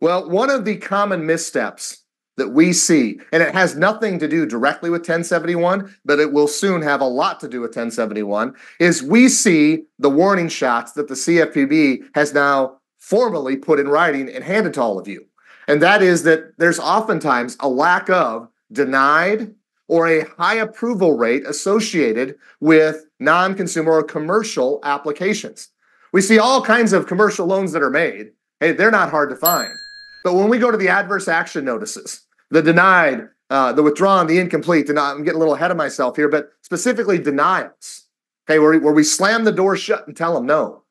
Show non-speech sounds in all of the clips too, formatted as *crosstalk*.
Well, one of the common missteps that we see, and it has nothing to do directly with 1071, but it will soon have a lot to do with 1071, is we see the warning shots that the CFPB has now formally put in writing and handed to all of you. And that is that there's oftentimes a lack of denied or a high approval rate associated with non consumer or commercial applications. We see all kinds of commercial loans that are made. Hey, they're not hard to find. But when we go to the adverse action notices, the denied, uh, the withdrawn, the incomplete, and I'm getting a little ahead of myself here, but specifically denials, okay, where, where we slam the door shut and tell them no,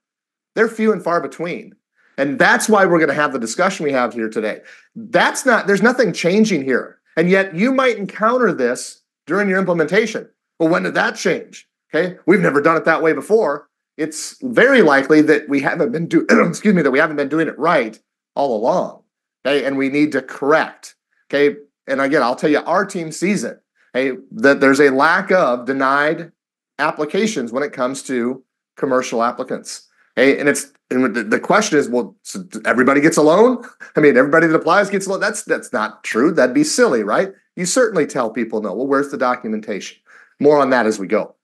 they're few and far between. And that's why we're going to have the discussion we have here today. That's not, there's nothing changing here. And yet you might encounter this during your implementation. Well, when did that change? Okay, we've never done it that way before. It's very likely that we haven't been doing, *clears throat* excuse me, that we haven't been doing it right all along. Okay, and we need to correct. Okay, and again, I'll tell you, our team sees it. Hey, that there's a lack of denied applications when it comes to commercial applicants. Hey, and it's and the question is, well, so everybody gets a loan? *laughs* I mean, everybody that applies gets a loan. That's that's not true. That'd be silly, right? You certainly tell people no. Well, where's the documentation? More on that as we go.